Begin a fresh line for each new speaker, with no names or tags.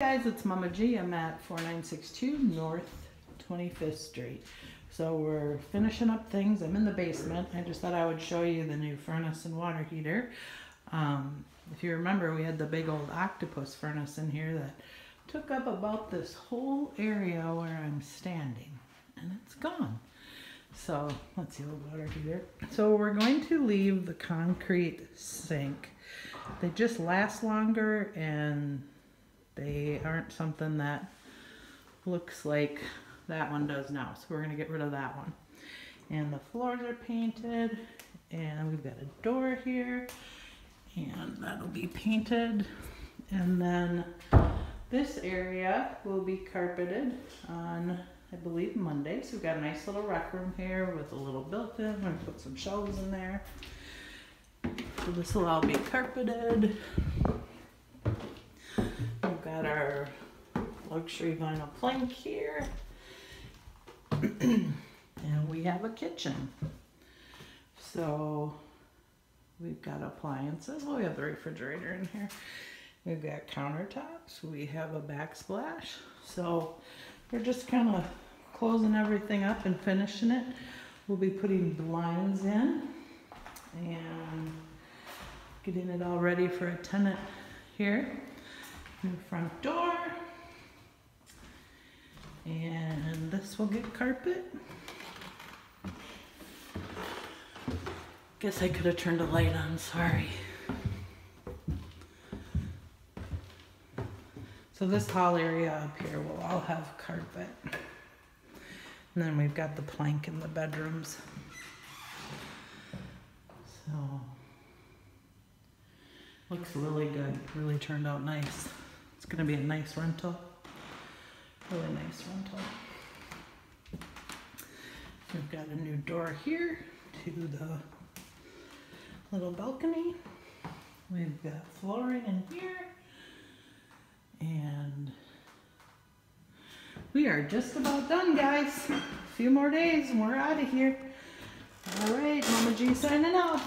guys, it's Mama G. I'm at 4962 North 25th Street. So we're finishing up things. I'm in the basement. I just thought I would show you the new furnace and water heater. Um, if you remember, we had the big old octopus furnace in here that took up about this whole area where I'm standing. And it's gone. So let's see what water heater. So we're going to leave the concrete sink. They just last longer and they aren't something that looks like that one does now. So we're gonna get rid of that one. And the floors are painted and we've got a door here and that'll be painted. And then this area will be carpeted on, I believe, Monday. So we've got a nice little rec room here with a little built-in. I'm gonna put some shelves in there. So this will all be carpeted got our luxury vinyl plank here. and we have a kitchen. So we've got appliances. Well, we have the refrigerator in here. We've got countertops. We have a backsplash. So we're just kind of closing everything up and finishing it. We'll be putting blinds in and getting it all ready for a tenant here. New front door. And will get carpet. Guess I could have turned a light on, sorry. So this hall area up here will all have carpet. And then we've got the plank in the bedrooms. So, looks really good, really turned out nice. It's gonna be a nice rental. Really nice rental. We've got a new door here to the little balcony. We've got flooring in here. And we are just about done, guys. A few more days and we're out of here. All right, Mama G signing off.